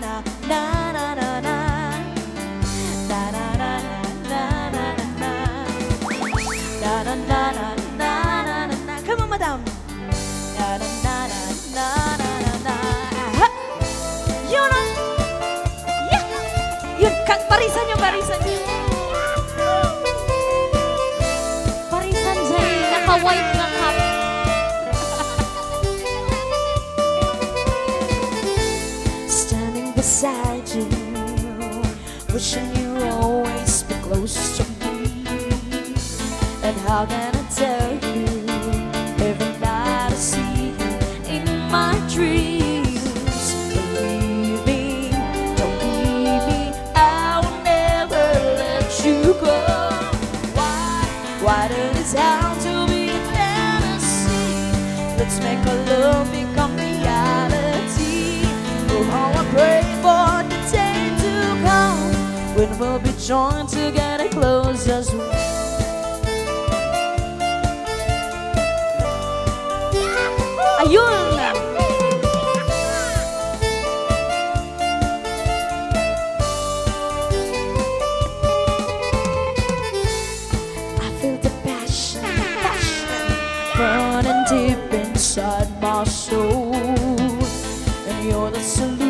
na na beside you, wishing you always be close to me. And how can I tell you? Every night I see you in my dreams. Believe me, don't leave me. I will never let you go. Why? Why did it have to be a fantasy? Let's make our love we'll be joined together close as one. Ayun! I feel the passion, passion burning deep inside my soul. And you're the solution.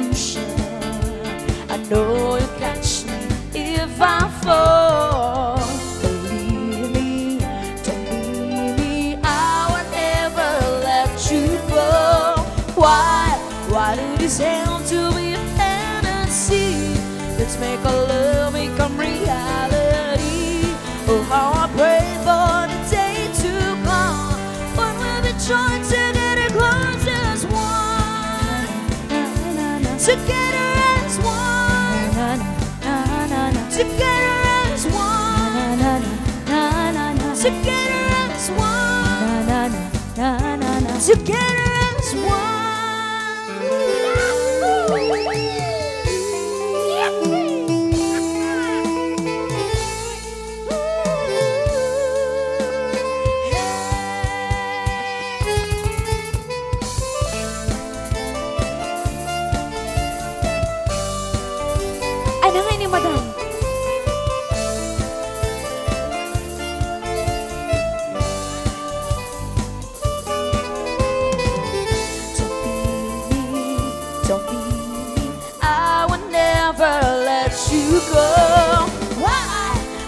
This have to be a fantasy? Let's make our love become reality. Oh, how I pray for the day to come when we'll be joined together, close as one. Together as one. Together as one. Together as one. Together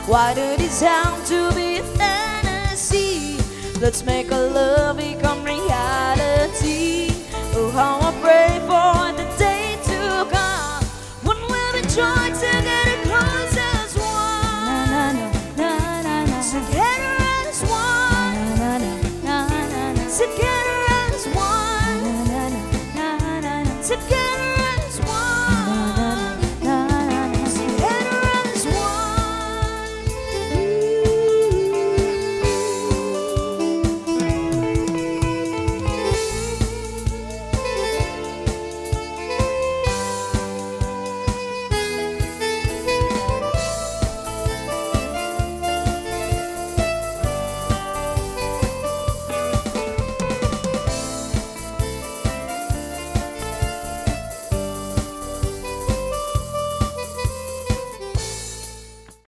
What a desire to be a fantasy. Let's make our love become reality. Oh, how I pray for the day to come when we'll be joined together close as one. Na, na, na, na, na, na. Together as one. Na, na, na, na, na, na. Together as one. Na Na, na, na, na, na, Together.